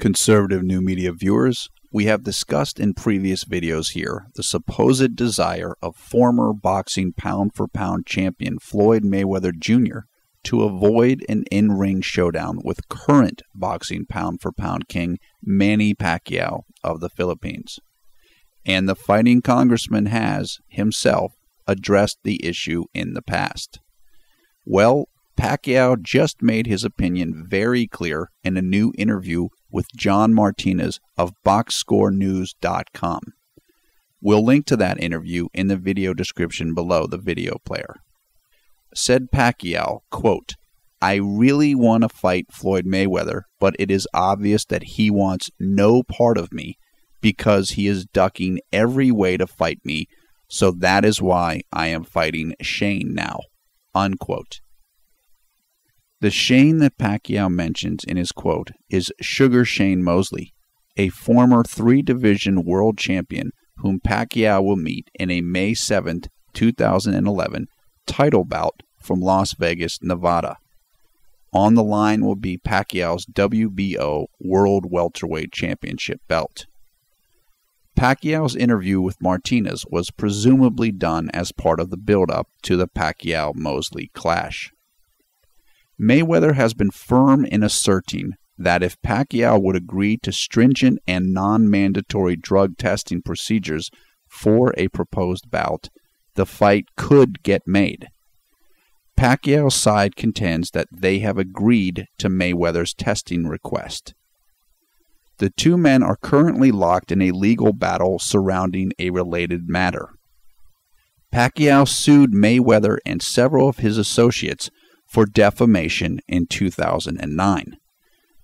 Conservative New Media viewers, we have discussed in previous videos here the supposed desire of former boxing pound for pound champion Floyd Mayweather Jr. to avoid an in ring showdown with current boxing pound for pound king Manny Pacquiao of the Philippines. And the fighting congressman has, himself, addressed the issue in the past. Well, Pacquiao just made his opinion very clear in a new interview with John Martinez of BoxScoreNews.com. We'll link to that interview in the video description below the video player. Said Pacquiao, quote, I really want to fight Floyd Mayweather, but it is obvious that he wants no part of me because he is ducking every way to fight me, so that is why I am fighting Shane now. Unquote. The Shane that Pacquiao mentions in his quote is Sugar Shane Mosley, a former three division world champion whom Pacquiao will meet in a May 7, 2011 title bout from Las Vegas, Nevada. On the line will be Pacquiao's WBO World Welterweight Championship belt. Pacquiao's interview with Martinez was presumably done as part of the build up to the Pacquiao Mosley clash. Mayweather has been firm in asserting that if Pacquiao would agree to stringent and non mandatory drug testing procedures for a proposed bout, the fight could get made. Pacquiao's side contends that they have agreed to Mayweather's testing request. The two men are currently locked in a legal battle surrounding a related matter. Pacquiao sued Mayweather and several of his associates for defamation in 2009.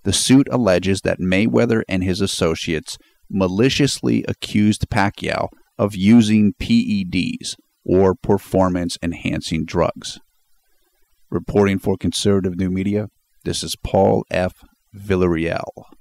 The suit alleges that Mayweather and his associates maliciously accused Pacquiao of using PEDs, or performance enhancing drugs. Reporting for Conservative New Media, this is Paul F. Villarreal.